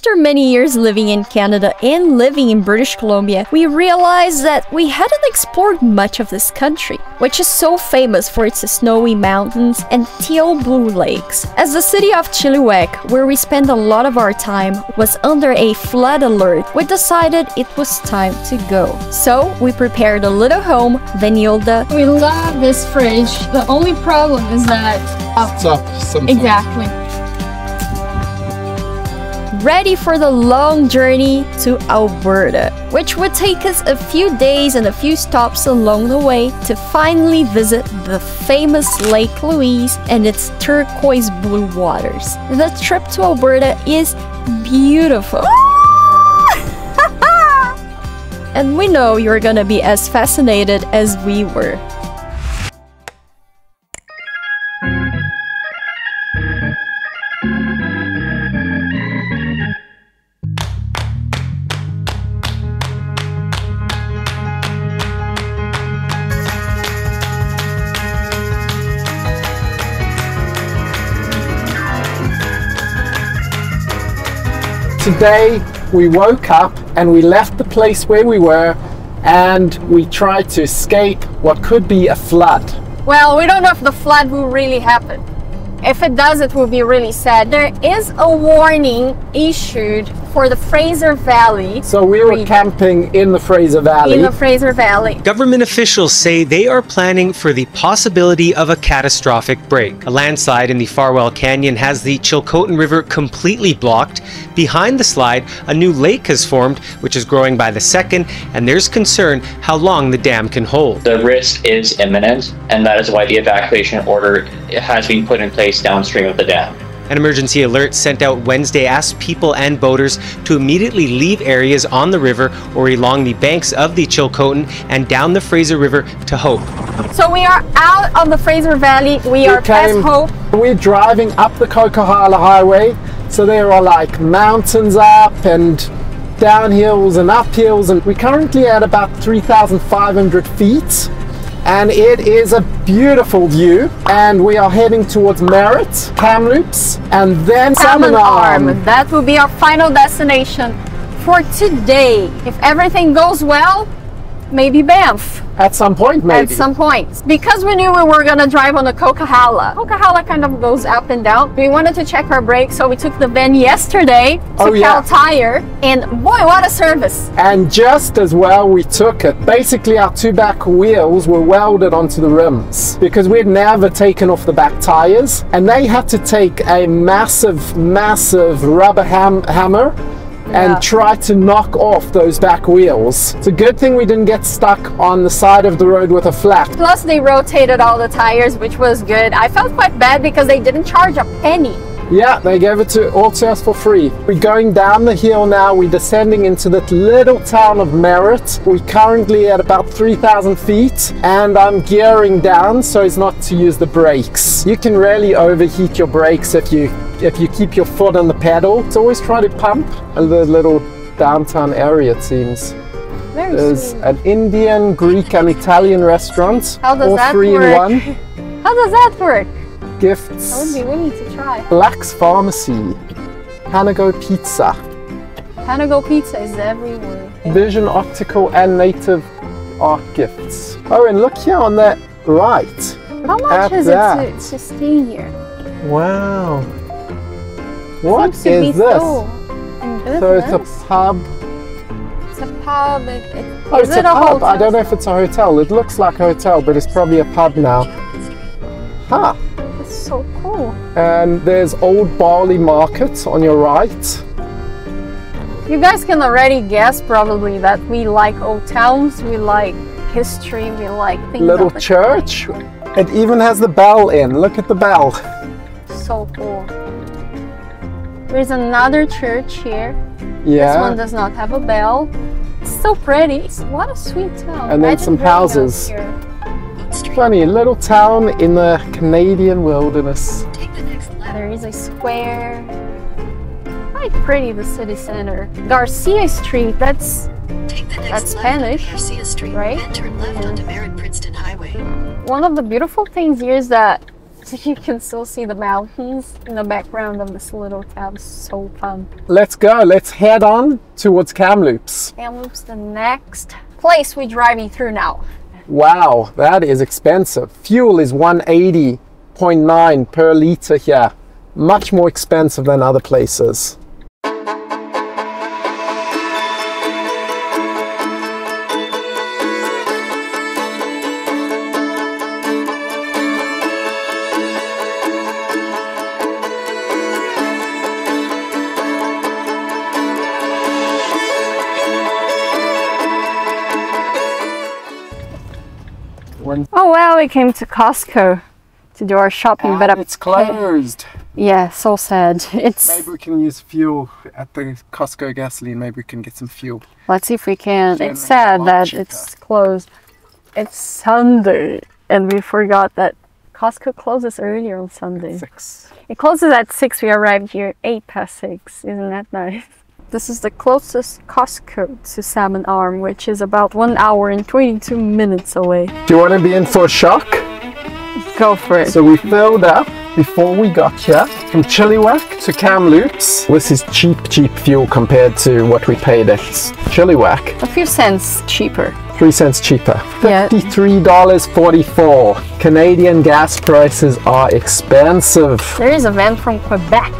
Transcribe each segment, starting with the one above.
After many years living in Canada and living in British Columbia, we realized that we hadn't explored much of this country, which is so famous for its snowy mountains and teal blue lakes. As the city of Chilliwack, where we spent a lot of our time, was under a flood alert, we decided it was time to go. So we prepared a little home, Vanilda. We love this fridge. The only problem is that It's up sometimes. exactly. Ready for the long journey to Alberta, which would take us a few days and a few stops along the way to finally visit the famous Lake Louise and its turquoise blue waters. The trip to Alberta is beautiful. and we know you're gonna be as fascinated as we were. Today we woke up and we left the place where we were and we tried to escape what could be a flood. Well, we don't know if the flood will really happen. If it does, it will be really sad. There is a warning issued for the Fraser Valley. So we were region. camping in the Fraser Valley. in the Fraser Valley. Government officials say they are planning for the possibility of a catastrophic break. A landslide in the Farwell Canyon has the Chilcotin River completely blocked. Behind the slide, a new lake has formed, which is growing by the second, and there's concern how long the dam can hold. The risk is imminent, and that is why the evacuation order has been put in place downstream of the dam. An emergency alert sent out Wednesday asked people and boaters to immediately leave areas on the river or along the banks of the Chilcotin and down the Fraser River to Hope. So we are out of the Fraser Valley. We are past Hope. We're driving up the Coquihalla Highway, so there are like mountains up and downhills and uphills, and we're currently at about 3,500 feet. And it is a beautiful view, and we are heading towards Merritt, Kamloops, and then Salmon Arm. Arm. That will be our final destination for today. If everything goes well, maybe Banff At some point, maybe. at some point. Because we knew we were gonna drive on the Coquihalla. Coquihalla kind of goes up and down. We wanted to check our brakes, so we took the van yesterday to Oh, yeah. Kal Tire, and boy, what a service! And just as well we took it. Basically, our two back wheels were welded onto the rims because we'd never taken off the back tires, and they had to take a massive, massive rubber ham- hammer. Yeah. And try to knock off those back wheels. It's a good thing we didn't get stuck on the side of the road with a flat. Plus, they rotated all the tires, which was good. I felt quite bad because they didn't charge a penny. Yeah, they gave it to all to us for free. We're going down the hill now. We're descending into that little town of Merritt. We're currently at about 3,000 feet, and I'm gearing down so as not to use the brakes. You can really overheat your brakes if you if you keep your foot on the pedal. So always try to pump a little downtown area. It seems Very there's sweet. an Indian, Greek, and Italian restaurant. How does all that three work? in one. How does that work? Gifts. That would be willing to try. Black's Pharmacy. Panago Pizza. Panago pizza is everywhere. Vision Optical and Native Art Gifts. Oh, and look here on that right. How much is that. it to, to stay here? Wow. What is this? So, So it's a pub. It's a pub. It, it, Oh, is it's it a pub. hotel? I don't know if it's a hotel. It looks like a hotel, but it's probably a pub now. Huh. So cool. And there's Old Barley Market on your right. You guys can already guess probably that we like old towns, we like history, we like things. Little church. It even has the bell in. Look at the bell. So cool. There's another church here. Yeah. This one does not have a bell. It's so pretty. It's- What a sweet town. And then some houses. Here. Funny, little town in the Canadian wilderness. The There is a square. Quite pretty, the city center. Garcia Street, that's Take the next That's Spanish, Street, right? then turn left Yeah. onto Merritt Princeton Highway. one of the beautiful things here is that You can still see the mountains in the background of this little town. So fun. Let's go. Let's head on towards Kamloops. Kamloops, the next place we're driving through now. Wow, that is expensive. Fuel is 180.9 per liter here. Much more expensive than other places. When Oh well, we came to Costco to do our shopping, but it's closed. yeah, so sad. It's Maybe we can use fuel at the Costco gasoline. Maybe we can get some fuel. let's see if we can. Generally It's sad that cheaper. it's closed. It's Sunday, and we forgot that Costco closes earlier on Sunday. Six. It closes at 6. We arrived here 8 past 6. Isn't that nice? This is the closest Costco to Salmon Arm, which is about 1 hour and 22 minutes away. Do you want to be in for a shock? Go for it. So we filled up before we got here from Chilliwack to Kamloops. This is cheap, cheap fuel compared to what we paid at Chilliwack. A few cents cheaper. Three cents cheaper. Yeah. $53.44. Canadian gas prices are expensive. There is a van from Quebec.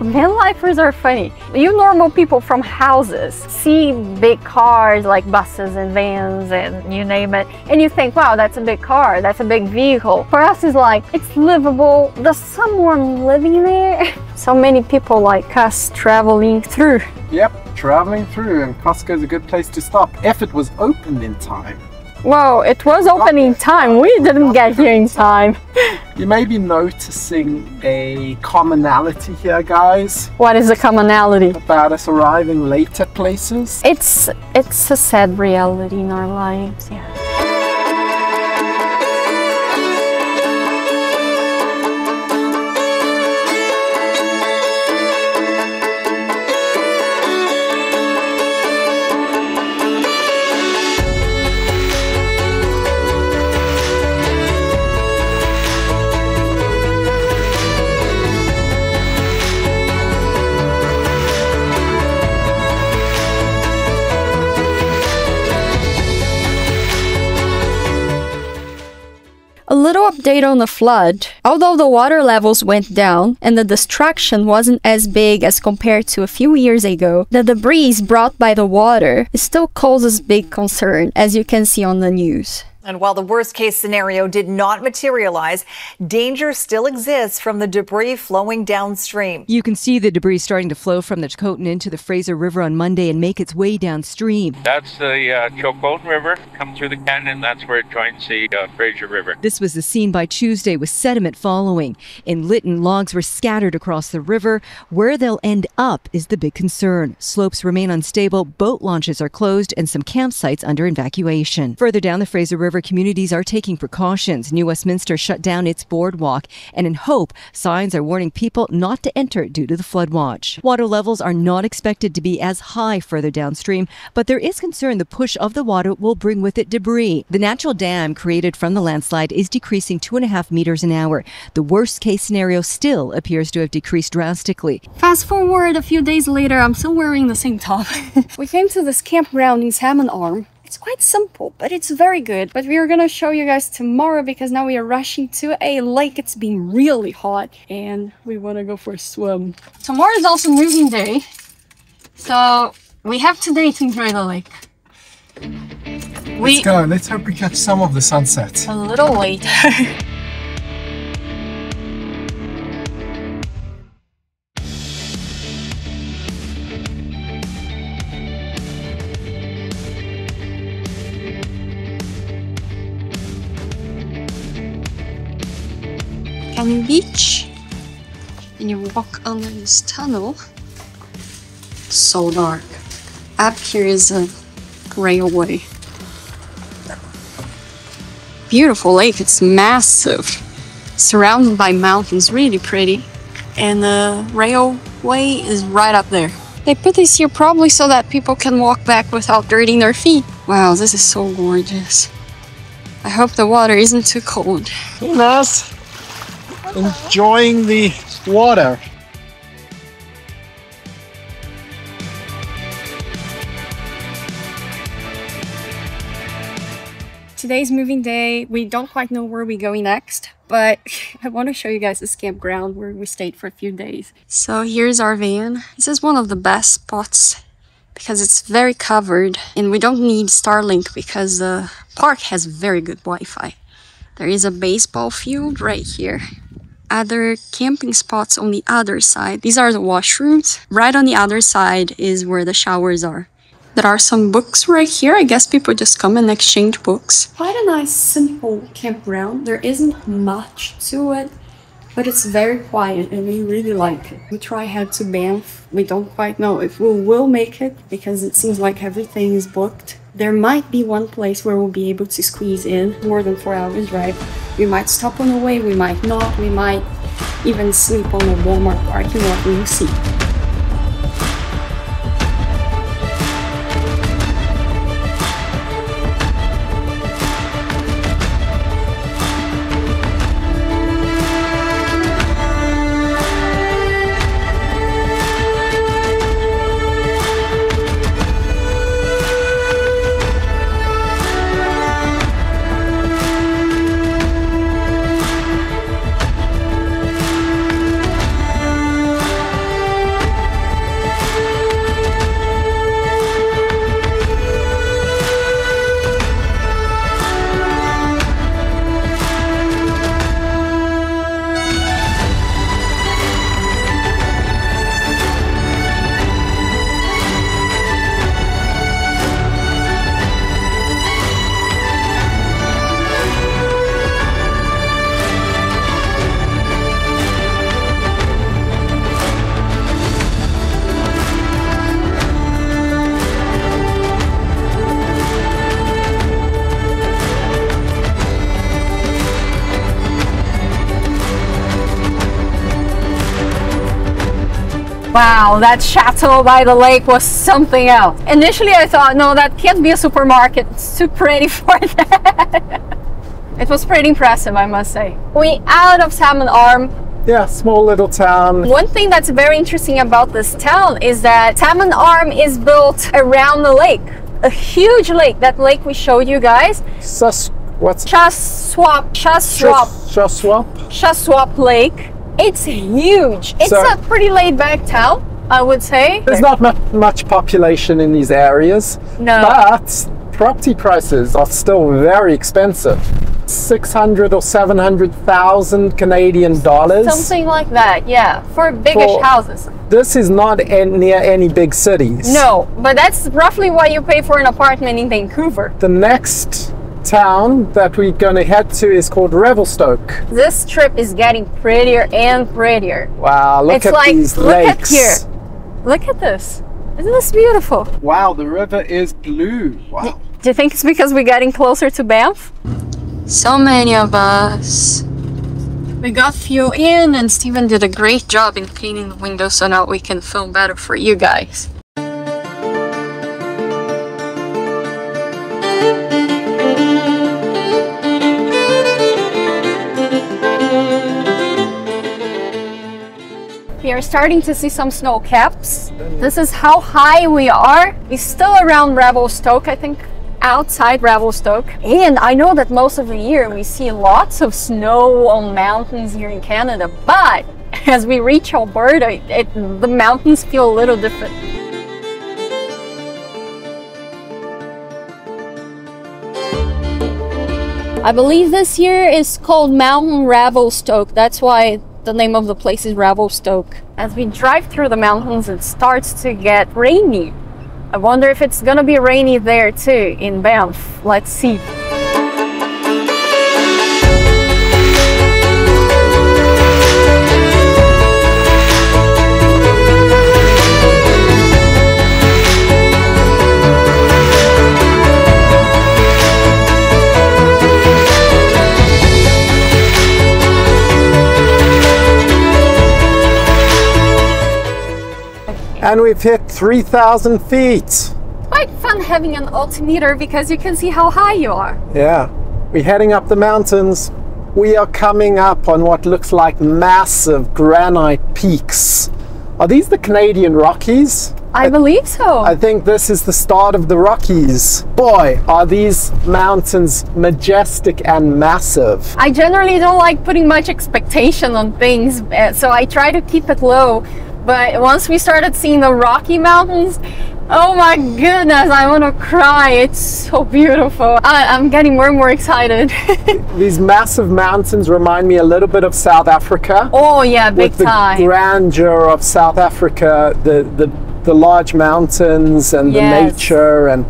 Van lifers are funny. You normal people from houses see big cars like buses and vans and you name it, and you think, wow, that's a big car, that's a big vehicle. For us, it's like, it's livable. Does someone living there? So many people like us traveling through. Yep, traveling through, and Costco's a good place to stop if it was open in time. Whoa, it was opening time. We didn't get here in time. You may be noticing a commonality here, guys, What is the commonality? about us arriving late at places. It's it's a sad reality in our lives. Yeah. Update on the flood. Although the water levels went down and the destruction wasn't as big as compared to a few years ago, the debris brought by the water still causes big concern, as you can see on the news. And while the worst case scenario did not materialize, danger still exists from the debris flowing downstream. You can see the debris starting to flow from the Chilcotin into the Fraser River on Monday and make its way downstream. That's the uh, Chilcotin River, come through the canyon, that's where it joins the uh, Fraser River. This was the scene by Tuesday with sediment following. In Lytton, logs were scattered across the river. Where they'll end up is the big concern. Slopes remain unstable, boat launches are closed, and some campsites under evacuation. Further down the Fraser River, communities are taking precautions. New Westminster shut down its boardwalk, and in Hope, signs are warning people not to enter due to the flood watch. Water levels are not expected to be as high further downstream, but there is concern the push of the water will bring with it debris. The natural dam created from the landslide is decreasing two and a half meters an hour. The worst case scenario still appears to have decreased drastically. Fast forward a few days later, I'm still wearing the same top. we came to this campground in Salmon Arm. It's quite simple, but it's very good. But we are gonna show you guys tomorrow because now we are rushing to a lake. It's been really hot and we wanna go for a swim. Tomorrow is also moving day. So we have today to enjoy the lake. We Let's go. Let's hope we catch some of the sunset. a little late. Beach. And you walk under this tunnel. So dark. Up here is a railway. Beautiful lake, it's massive. Surrounded by mountains, really pretty. And the railway is right up there. They put this here probably so that people can walk back without dirtying their feet. Wow, this is so gorgeous. I hope the water isn't too cold. Hey, Naz. Enjoying the water. Today's moving day. We don't quite know where we're going next, but I want to show you guys this campground where we stayed for a few days. So here's our van. This is one of the best spots because it's very covered and we don't need Starlink because the park has very good Wi-Fi. There is a baseball field right here. Other camping spots on the other side. These are the washrooms. Right on the other side is where the showers are. There are some books right here. I guess people just come and exchange books. Quite a nice, simple campground. There isn't much to it, but it's very quiet and we really like it. We try head to Banff. We don't quite know if we will make it because it seems like everything is booked. There might be one place where we'll be able to squeeze in more than four hours drive. We might stop on the way, we might not, we might even sleep on a Walmart parking lot, we'll see. Wow, that chateau by the lake was something else. Initially I thought, no, that can't be a supermarket. It's too pretty for that. it was pretty impressive, I must say. We out of Salmon Arm. Yeah, small little town. One thing that's very interesting about this town is that Salmon Arm is built around the lake. A huge lake, that lake we showed you guys. Sus, what's Shuswap, Shuswap, Shuswap? Shuswap Lake. It's huge. It's So- a pretty laid back town, I would say. There's not mu- much population in these areas, No. but property prices are still very expensive. 600 or 700,000 Canadian dollars. Something like that, yeah. For biggish For- houses. This is not an- near any big cities. No, but that's roughly what you pay for an apartment in Vancouver. The next town that we're going to head to is called Revelstoke. This trip is getting prettier and prettier. Wow, look it's at like, these look lakes. at here. Look at this. Isn't this beautiful? Wow, the river is blue. Wow. Do you think it's because we're getting closer to Banff? So many of us. We got few in and Steven did a great job in cleaning the windows so now we can film better for you guys. Are starting to see some snow caps. This is how high we are. We're still around Revelstoke, I think outside Revelstoke. And I know that most of the year we see lots of snow on mountains here in Canada, but as we reach Alberta, it, the mountains feel a little different. I believe this year is called Mountain Revelstoke. That's why the name of the place is Revelstoke. As we drive through the mountains, it starts to get rainy. I wonder if it's gonna be rainy there too in Banff. Let's see. And we've hit 3,000 feet. Quite fun having an altimeter because you can see how high you are. Yeah, we're heading up the mountains. we are coming up on what looks like massive granite peaks. Are these the Canadian Rockies? I believe so. I think this is the start of the Rockies. Boy, are these mountains majestic and massive. I generally don't like putting much expectation on things, uh, so I try to keep it low. But once we started seeing the Rocky Mountains, oh my goodness, I want to cry. It's so beautiful. I, am getting more and more excited. These massive mountains remind me a little bit of South Africa. Oh yeah, big with the time. grandeur of South Africa, the the, the large mountains and the nature and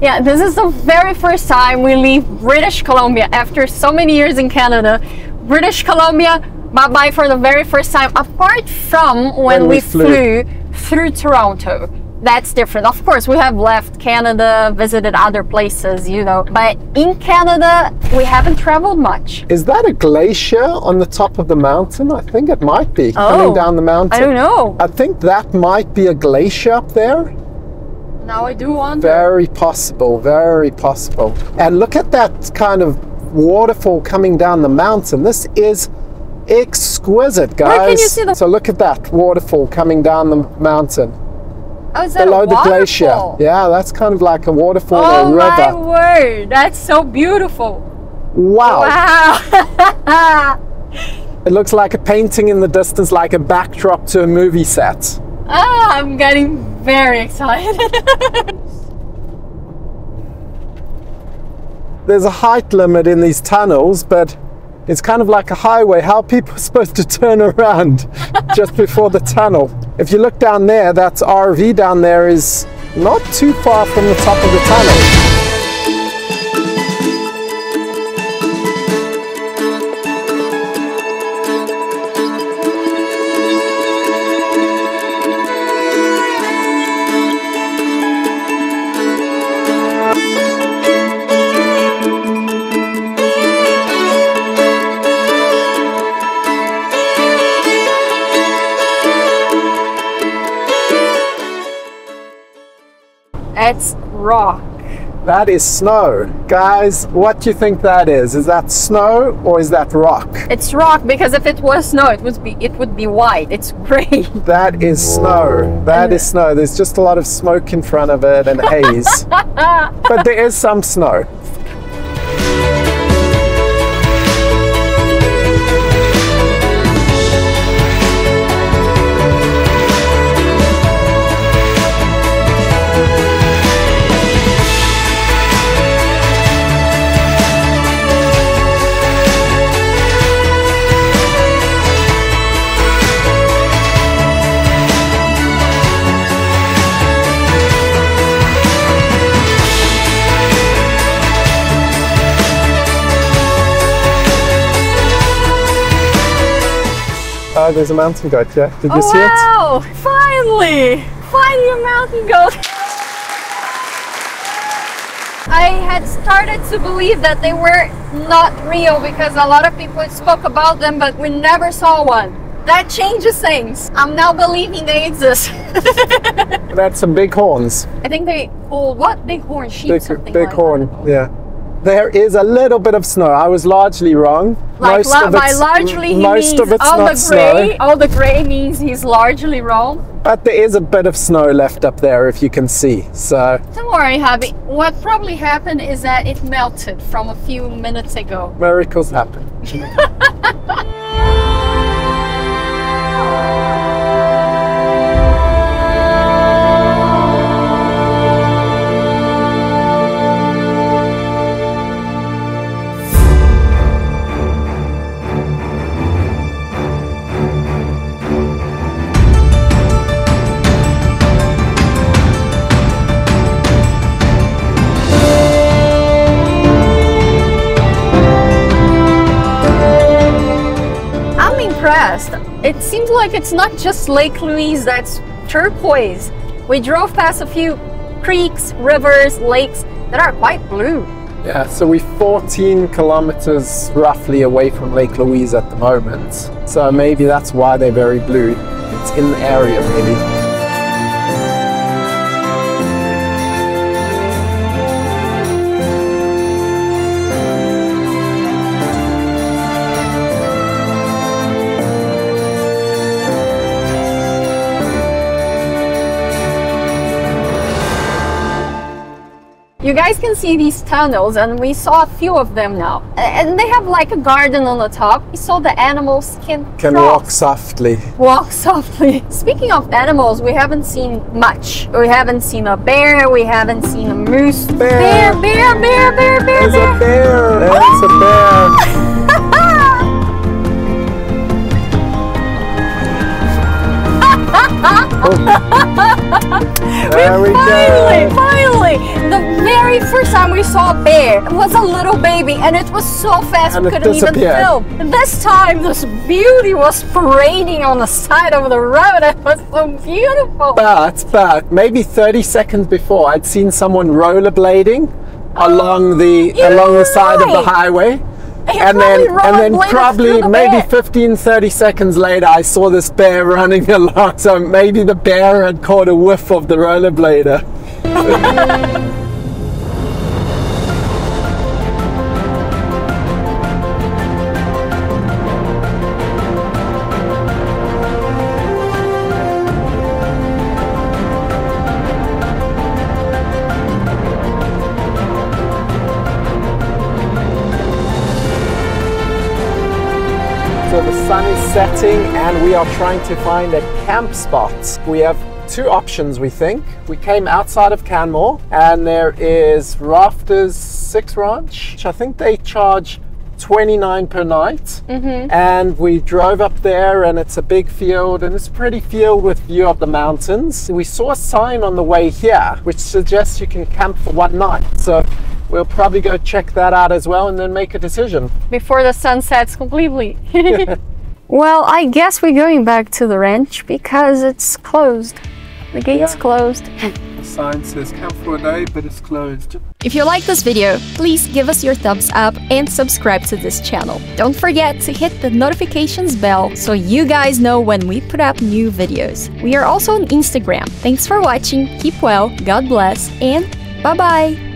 Yeah, this is the very first time we leave British Columbia after so many years in Canada. British Columbia, bye bye for the very first time, apart from when, When we we, flew. flew. through Toronto. That's different. Of course, we have left Canada, visited other places, you know, but in Canada, we haven't traveled much. is that a glacier on the top of the mountain? I think it might be coming Oh, down the mountain. I don't know. I think that might be a glacier up there. Now I do wonder. Very possible, very possible. And look at that kind of waterfall coming down the mountain. This is exquisite, guys. Where can you see the- So look at that waterfall coming down the mountain Oh, is that below the glacier. Yeah, that's kind of like a waterfall Oh or a my word, that's so beautiful. Wow. Wow. It looks like a painting in the distance, like a backdrop to a movie set. Ah, I'm getting very excited. There's a height limit in these tunnels, but it's kind of like a highway. How are people supposed to turn around just before the tunnel? If you look down there, that RV down there is not too far from the top of the tunnel. That is snow. Guys, what do you think that is? Is that snow or is that rock? It's rock because if it was snow, it would be it would be white. It's gray. That is snow. That is snow. There's just a lot of smoke in front of it and haze. but there is some snow. Oh, there's a mountain goat, yeah? Did you oh see it? wow! Finally, finally a mountain goat. I had started to believe that they were not real because a lot of people spoke about them, but we never saw one. That changes things. I'm now believing they exist. That's some big horns. I think they pull what big horn sheep Big, big like horn, that. yeah. There is a little bit of snow. I was largely wrong. Like la- by it's- largely, he most means of it's all not the snow. gray. All the gray means he's largely wrong. But there is a bit of snow left up there, if you can see. So Don't worry, Happy. What probably happened is that it melted from a few minutes ago. miracles happen. It seems like it's not just Lake Louise that's turquoise. We drove past a few creeks, rivers, lakes that are quite blue. Yeah, so we're 14 kilometers roughly away from Lake Louise at the moment. So maybe that's why they're very blue. It's in the area, maybe. You guys can see these tunnels and we saw a few of them now. And they have like a garden on the top so the animals can, Can cross. walk softly. Walk softly. Speaking of animals, we haven't seen much. We haven't seen a bear, we haven't seen a moose. Bear. bear, bear, bear, bear, bear. There's a bear. There's a bear. There we Finally, go. finally! The very first time we saw a bear, it was a little baby and it was so fast And we couldn't even film. And this time, this beauty was parading on the side of the road. It was so beautiful. But, but maybe 30 seconds before, I'd seen someone rollerblading along the You're along the side of the highway. And then, probably and then probably the maybe bear. 15, 30 seconds later, I saw this bear running along. So maybe the bear had caught a whiff of the rollerblader. setting and we are trying to find a camp spot. We have two options, we think. We came outside of Canmore and there is Rafters Six Ranch. which I think they charge 29 per night. Mm-hmm. And we drove up there and it's a big field and it's a pretty field with view of the mountains. We saw a sign on the way here which suggests you can camp for one night. So we'll probably go check that out as well and then make a decision. Before the sun sets completely. well, I guess we're going back to the ranch because it's closed. The gate's Yeah. closed. The sign says camp for a day, but it's closed. If you like this video, please give us your thumbs up and subscribe to this channel. Don't forget to hit the notifications bell so you guys know when we put up new videos. We are also on Instagram. Thanks for watching, keep well, God bless, and bye bye!